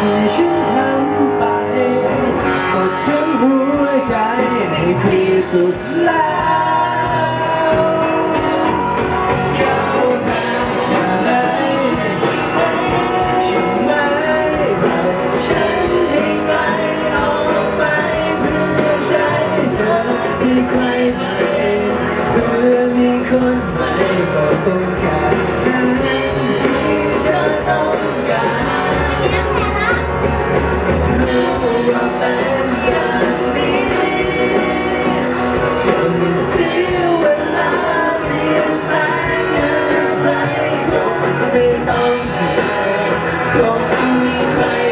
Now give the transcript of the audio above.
ที่ฉันทำไปหมดทั้งหัวใจในที่สุดแล้วเขาทำอะไรใช่ไหมบอกฉันให้ไกลออกไปเพื่อใช้เธอให้ใครใหม่เพื่อมีคนใหม่ก็ต้องการสิ่งที่เธอต้องการ Don't be